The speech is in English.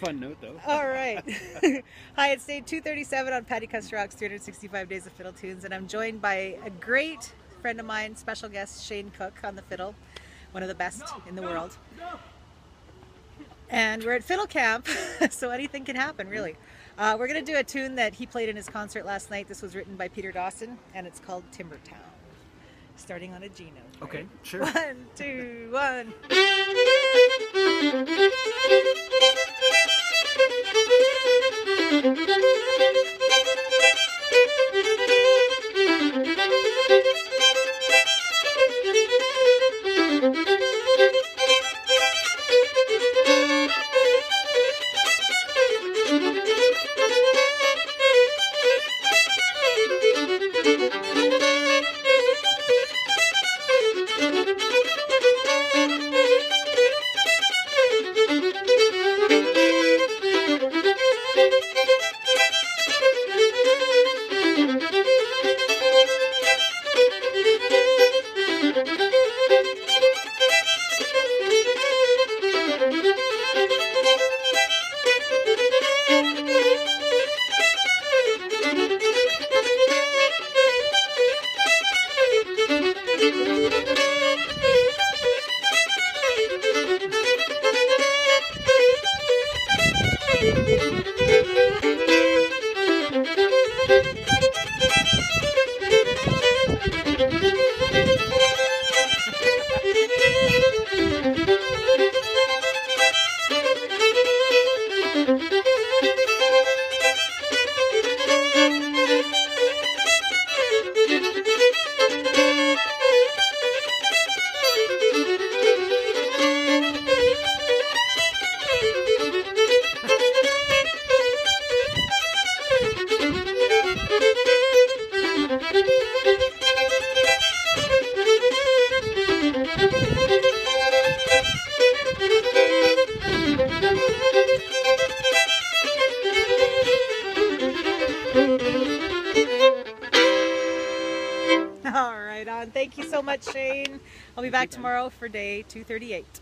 Fun note, though. All right. Hi, it's day 237 on Patti Kusturok's 365 Days of Fiddle Tunes, and I'm joined by a great friend of mine, special guest Shane Cook on the fiddle, one of the best in the world. And we're at Fiddle Camp, so anything can happen, really. Uh, we're going to do a tune that he played in his concert last night. This was written by Peter Dawson, and it's called Timbertown. Starting on a G note. Okay, sure. One, two, one. thank you All right, on. Thank you so much, Shane. I'll be back tomorrow for day 238.